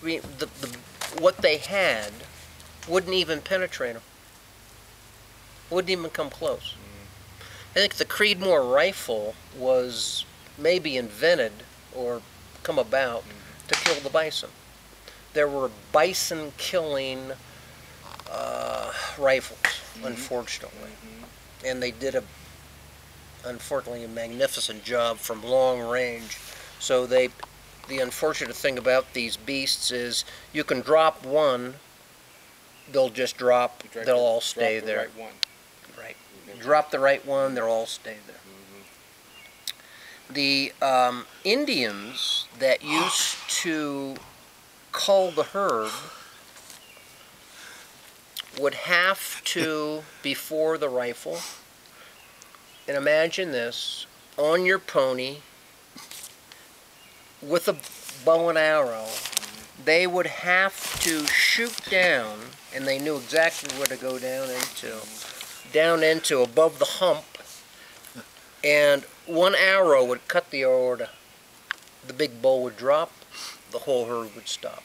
I mean, the, the, what they had wouldn't even penetrate them. Wouldn't even come close. Mm. I think the Creedmoor rifle was maybe invented or come about mm-hmm. to kill the bison. There were bison killing uh, rifles, mm-hmm. unfortunately. Mm-hmm. And they did a, unfortunately, a magnificent job from long range. So they, the unfortunate thing about these beasts is you can drop one, they'll just drop, drop they'll the- all drop stay the there. right one. Right. Mhm. Drop the right one, they'll all stay there. Mhm. The um, Indians that used to cull the herd would have to, before the rifle, and imagine this, on your pony, with a bow and arrow, they would have to shoot down, and they knew exactly where to go down into, down into above the hump, and one arrow would cut the aorta. The big bull would drop, the whole herd would stop.